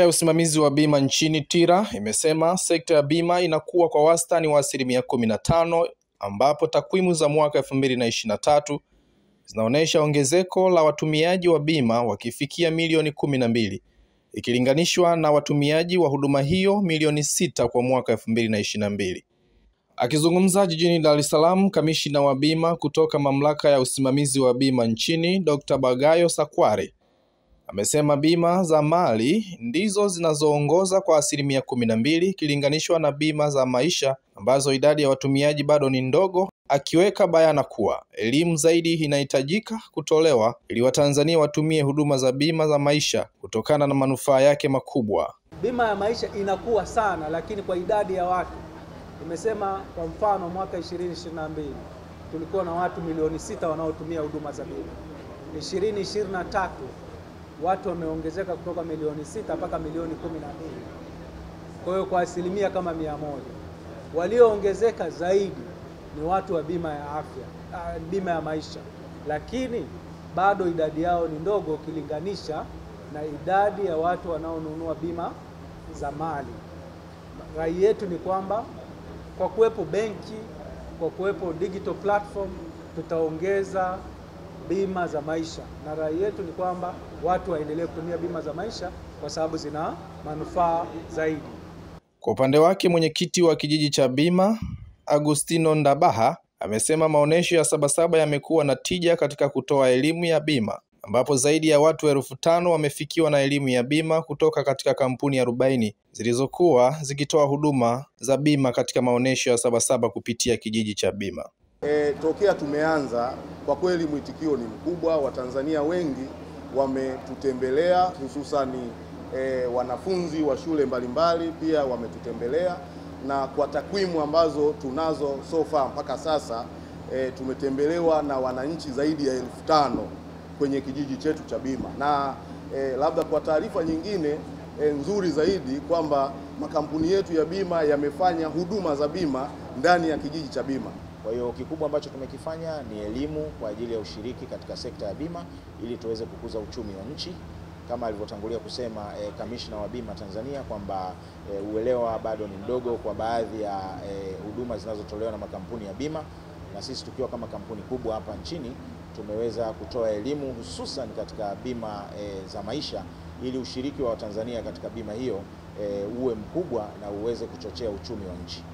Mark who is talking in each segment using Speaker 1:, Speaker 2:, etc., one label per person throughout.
Speaker 1: ya usimamizi wa bima nchini TIRA imesema sekta ya bima inakuwa kwa wastani wa asilimia kumi na tano ambapo takwimu za mwaka elfu mbili na ishirini na tatu zinaonyesha ongezeko la watumiaji wa bima wakifikia milioni kumi na mbili ikilinganishwa na watumiaji wa huduma hiyo milioni sita kwa mwaka elfu mbili na ishirini na mbili. Akizungumza jijini Dar es Salaam, kamishina wa bima kutoka mamlaka ya usimamizi wa bima nchini Dr. Bagayo Sakware amesema bima za mali ndizo zinazoongoza kwa asilimia kumi na mbili ikilinganishwa na bima za maisha ambazo idadi ya watumiaji bado ni ndogo, akiweka bayana kuwa elimu zaidi inahitajika kutolewa ili Watanzania watumie huduma za bima za maisha kutokana na manufaa yake makubwa.
Speaker 2: Bima ya maisha inakuwa sana, lakini kwa idadi ya watu imesema kwa mfano mwaka 2022 tulikuwa na watu milioni sita wanaotumia huduma za bima. 2023 watu wameongezeka kutoka milioni sita mpaka milioni kumi na mbili. Kwa hiyo kwa asilimia kama mia moja. Walioongezeka zaidi ni watu wa bima ya afya, uh, bima ya maisha, lakini bado idadi yao ni ndogo ukilinganisha na idadi ya watu wanaonunua bima za mali. Rai yetu ni kwamba kwa kuwepo benki, kwa kuwepo digital platform, tutaongeza bima za maisha, na rai yetu ni kwamba watu waendelee kutumia bima za maisha kwa sababu zina manufaa zaidi.
Speaker 1: Kwa upande wake, mwenyekiti wa kijiji cha bima Agustino Ndabaha amesema maonesho ya Sabasaba yamekuwa na tija katika kutoa elimu ya bima ambapo zaidi ya watu elfu tano wamefikiwa na elimu ya bima kutoka katika kampuni arobaini zilizokuwa zikitoa huduma za bima katika maonesho ya Sabasaba kupitia kijiji cha bima.
Speaker 3: E, tokea tumeanza kwa kweli mwitikio ni mkubwa. Watanzania wengi wametutembelea hususani e, wanafunzi wa shule mbalimbali pia wametutembelea, na kwa takwimu ambazo tunazo so far mpaka sasa e, tumetembelewa na wananchi zaidi ya elfu tano kwenye kijiji chetu cha bima, na e, labda kwa taarifa nyingine e, nzuri zaidi kwamba makampuni yetu ya bima yamefanya huduma za bima ndani ya kijiji cha bima.
Speaker 4: Kwa hiyo kikubwa ambacho tumekifanya ni elimu kwa ajili ya ushiriki katika sekta ya bima ili tuweze kukuza uchumi wa nchi kama alivyotangulia kusema eh, kamishna wa bima Tanzania kwamba eh, uelewa bado ni mdogo kwa baadhi ya huduma eh, zinazotolewa na makampuni ya bima, na sisi tukiwa kama kampuni kubwa hapa nchini tumeweza kutoa elimu hususan katika bima eh, za maisha ili ushiriki wa Watanzania katika bima hiyo eh, uwe mkubwa na uweze kuchochea uchumi wa nchi.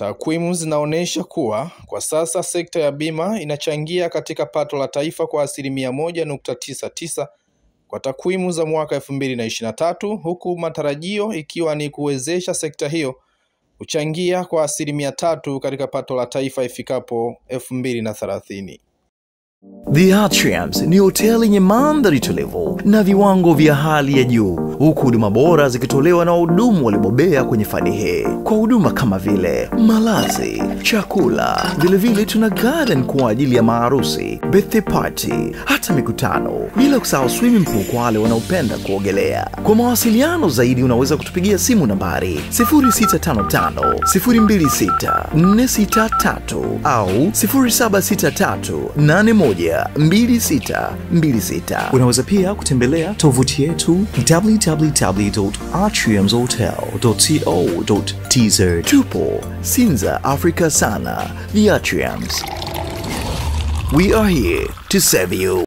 Speaker 1: Takwimu zinaonyesha kuwa kwa sasa sekta ya bima inachangia katika pato la taifa kwa asilimia moja nukta tisa tisa kwa takwimu za mwaka elfu mbili na ishirini na tatu huku matarajio ikiwa ni kuwezesha sekta hiyo kuchangia kwa asilimia tatu katika pato la taifa ifikapo elfu mbili na thelathini.
Speaker 5: The Atriums ni hoteli yenye mandhari tulivu na viwango vya hali ya juu, huku huduma bora zikitolewa na wahudumu waliobobea kwenye fani hii, kwa huduma kama vile malazi, chakula. Vilevile tuna garden kwa ajili ya maharusi, birthday party, hata mikutano, bila kusahau swimming pool kwa wale wanaopenda kuogelea. Kwa mawasiliano zaidi, unaweza kutupigia simu nambari 0655 026 463 au 0763 81 2626. Unaweza pia kutembelea tovuti yetu www.atriumshotel.co.tz. Tupo Sinza, Africa sana. The Atriums. We are here to serve you.